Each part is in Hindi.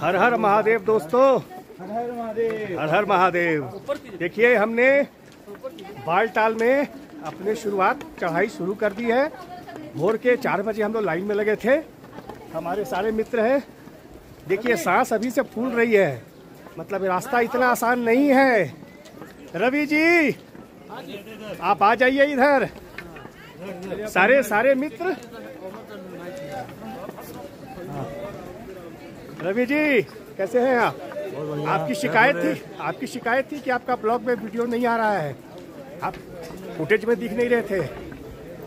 हर हर महादेव दोस्तों। हर हर महादेव। हर हर महादेव। देखिए हमने बालटाल में अपने शुरुआत चढ़ाई शुरू कर दी है। भोर के चार बजे हम लोग लाइन में लगे थे। हमारे सारे मित्र हैं। देखिए सांस अभी से फूल रही है। मतलब रास्ता इतना आसान नहीं है। रवि जी आप आ जाइए इधर। सारे सारे मित्र रवि जी कैसे हैं आप? आपकी शिकायत थी? आपकी शिकायत थी कि आपका ब्लॉग में वीडियो नहीं आ रहा है? आप फुटेज में दिख नहीं रहे थे।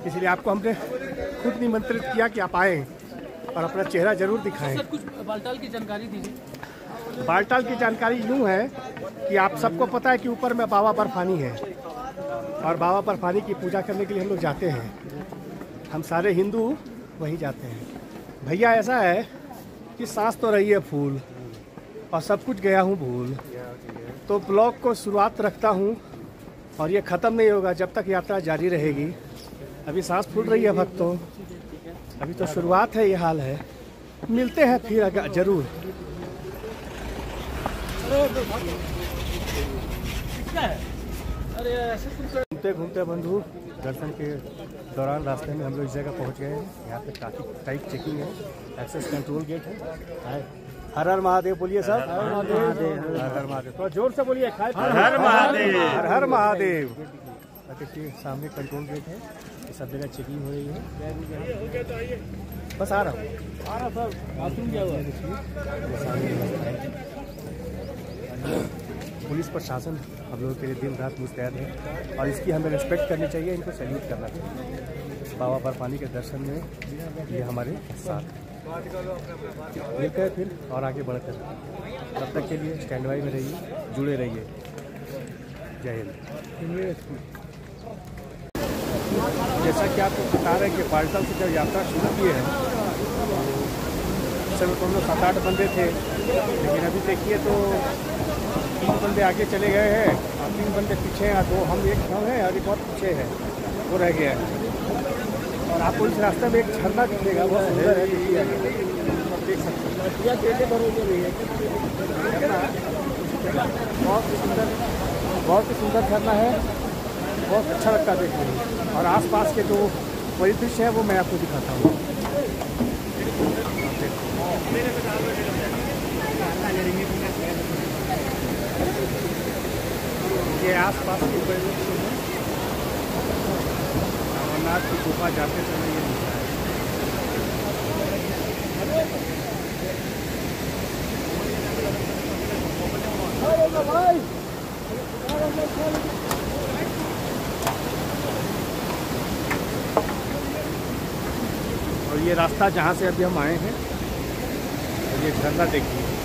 इसलिए आपको हमने खुद निमंत्रित किया कि आप आए और अपना चेहरा ज़रूर दिखाएँ। सर कुछ बालटाल की जानकारी दीजिए। बालटाल की जानकारी यूँ है कि आप सबको पता है कि ऊपर में बाबा बर्फानी है और बाबा बर्फानी की पूजा करने के लिए हम लोग जाते हैं। हम सारे हिंदू वहीं जाते हैं। भैया ऐसा है कि सांस तो रही है फूल और सब कुछ गया हूँ भूल। तो ब्लॉग को शुरुआत रखता हूँ और ये ख़त्म नहीं होगा जब तक यात्रा जारी रहेगी। अभी सांस फूल रही है भक्तों। अभी तो शुरुआत है, ये हाल है। मिलते हैं फिर अगर ज़रूर। घूमते घूमते बंधु, दर्शन के दौरान रास्ते में हम लोग इस जगह पहुँच गए हैं। यहाँ पे काफ़ी टाइट चेकिंग है। एक्सेस कंट्रोल गेट है। हर हर महादेव बोलिए सब हर महादेव। हर हर महादेव। थोड़ा ज़ोर से बोलिए हर हर महादेव। हर हर महादेव। और देखिए सामने कंट्रोल गेट है। ये सब जगह चेकिंग हो रही है। बस आ रहा हूँ। आ रहा सर बाथरूम क्या हुआ सामने रास्ता है। पुलिस प्रशासन हम लोगों के लिए दिन रात मुस्तैद है और इसकी हमें रिस्पेक्ट करनी चाहिए, इनको सैल्यूट करना चाहिए। बाबा बर्फानी के दर्शन में ये हमारे साथ मिलते हैं फिर और आगे बढ़कर। तब तक के लिए स्टैंड बाई में रहिए, जुड़े रहिए। जय हिंद। जैसा कि आपको बता रहे हैं कि बाल्टल से जब यात्रा शुरू की है सब हम लोग सात आठ बंदे थे, लेकिन अभी देखिए तो तीन बंदे आगे चले गए हैं। और तीन बंदे पीछे हैं और दो हम एक हम हैं, और एक बहुत पीछे है। वो रह गया है। और आपको इस रास्ते में एक झरना दिखेगा, बहुत सुंदर है आगे। आप देख सकते हैं। है। बहुत ही सुंदर, बहुत ही सुंदर झरना है। बहुत अच्छा लगता है देखने में। और आसपास के जो परिदृश्य है, वो मैं आपको दिखाता हूँ। ये आसपास के परिदृश्य हैं। अमरनाथ की गुफा जाते समय ये दिखता है। और ये रास्ता जहाँ से अभी हम आए हैं और ये झरना देखिए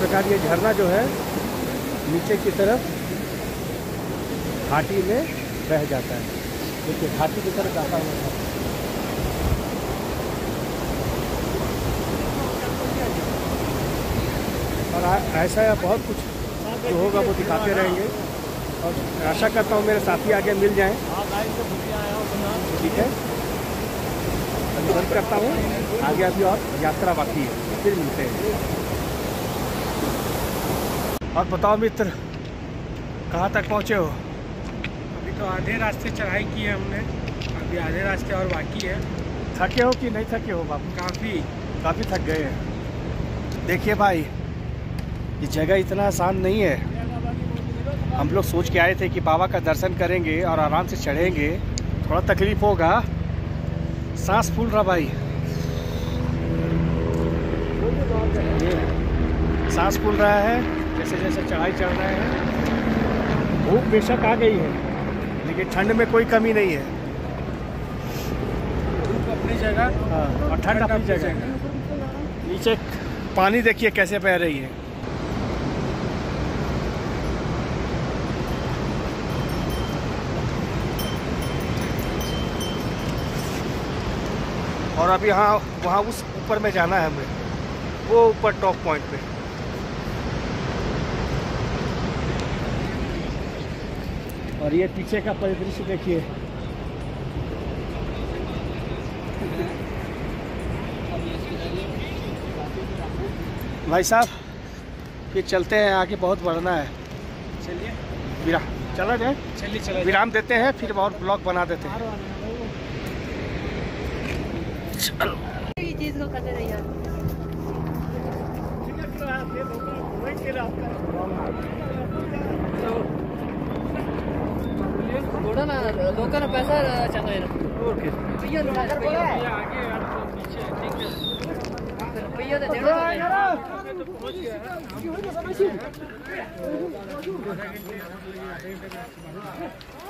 प्रकार ये झरना जो है, नीचे की तरफ़ घाटी में बह जाता है। देखिए, घाटी की तरफ़ जाता हुआ था और ऐसा या बहुत कुछ जो होगा वो दिखाते रहेंगे। और आशा करता हूँ मेरे साथी आगे मिल जाएँ। ठीक है? बंद करता हूँ। आगे अभी और यात्रा बाकी है। फिर मिलते हैं। और बताओ मित्र कहाँ तक पहुँचे हो? अभी तो आधे रास्ते चढ़ाई की है हमने। अभी आधे रास्ते और बाकी है। थके हो कि नहीं थके हो बाबू? काफ़ी। काफ़ी थक गए हैं। देखिए भाई ये जगह इतना आसान नहीं है। हम लोग सोच के आए थे कि बाबा का दर्शन करेंगे और आराम से चढ़ेंगे। थोड़ा तकलीफ़ होगा। सांस फूल रहा भाई। सांस फूल रहा है। जैसे जैसे चढ़ाई चढ़ रहे हैं धूप बेशक आ गई है लेकिन ठंड में कोई कमी नहीं है। धूप अपनी जगह हाँ, और ठंड अपनी जगह। नीचे पानी देखिए कैसे बह रही है। और अभी यहाँ वहाँ उस ऊपर में जाना है हमें वो ऊपर टॉप पॉइंट पे। और ये पीछे का परिदृश्य देखिए। भाई साहब फिर चलते हैं आगे बहुत बढ़ना है। चलिए। विरा चला जाए? चलिए चला विराम देते हैं फिर और ब्लॉग बना देते हैं। चीज़ को करते रहिए थोड़ा ना लोगों ने पैसा चला भैया थोड़ा रुपया आगे और पीछे ठीक है। भैया तो देना। पैसा नहीं पड़ा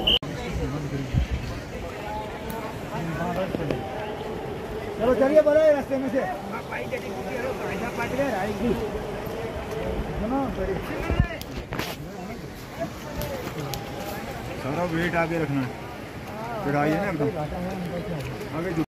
चलो चलिए बोलो रास्ते में से। सारा वेट आगे रखना चढ़ाइए ना आगे